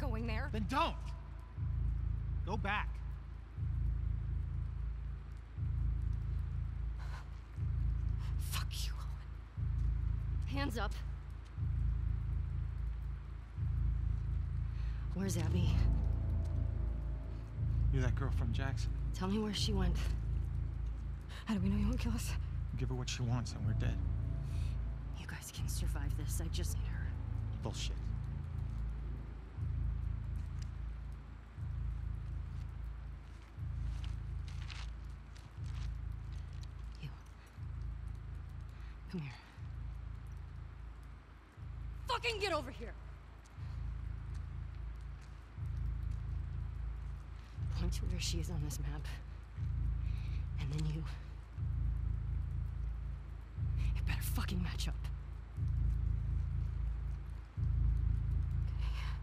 going there. Then don't! Go back. Fuck you, Owen. Hands up. Where's Abby? You're that girl from Jackson. Tell me where she went. How do we know you won't kill us? Give her what she wants and we're dead. You guys can survive this. I just need her. Bullshit. You. Come here. Fucking get over here! Point to where she is on this map. And then you. You better fucking match up.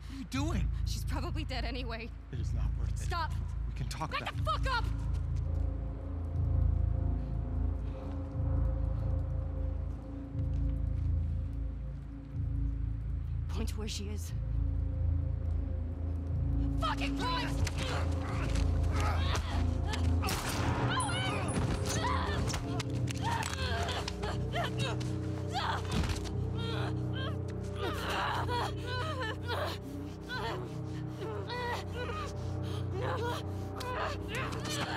What are you doing? She's probably dead anyway. It is not worth it. Stop! We can talk Back about the fuck up! Point where she is. Fucking point! Shit.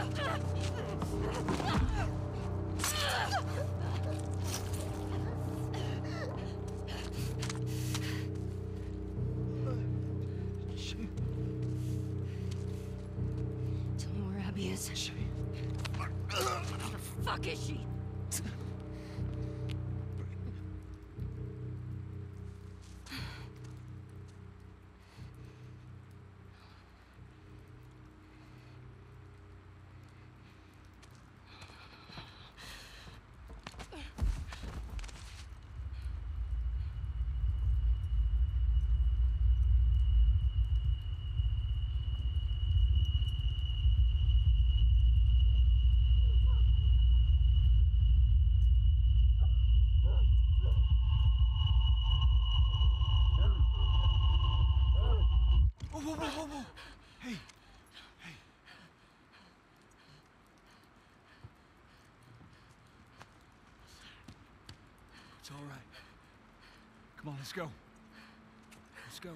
Is. Where the fuck is she? Whoa, whoa, whoa, whoa, whoa. Hey. Hey. It's all right. Come on, let's go. Let's go.